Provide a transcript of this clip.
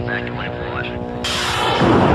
flashback to my it.